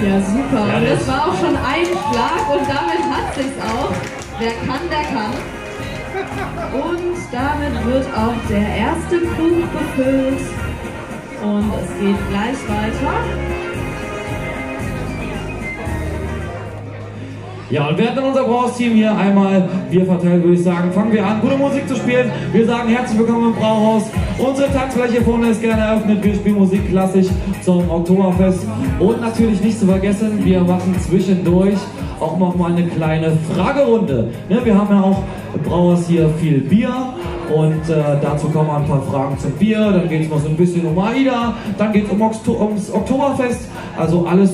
Ja, super. Und Herrlich. das war auch schon ein Schlag und damit hat sich's auch. Wer kann, der kann. Und damit wird auch der erste Krug befüllt. Und es geht gleich weiter. Ja, und während unser Brauhaus-Team hier einmal Bier verteilt, würde ich sagen, fangen wir an, gute Musik zu spielen. Wir sagen herzlich willkommen im Brauhaus. Unsere Tanzfläche vorne ist gerne eröffnet. Wir spielen Musik klassisch zum Oktoberfest. Und natürlich nicht zu vergessen, wir machen zwischendurch auch noch mal eine kleine Fragerunde. Ne, wir haben ja auch im Brauhaus hier viel Bier. Und äh, dazu kommen ein paar Fragen zum Bier. Dann geht es mal so ein bisschen um AIDA. Dann geht es um ums Oktoberfest. Also alles.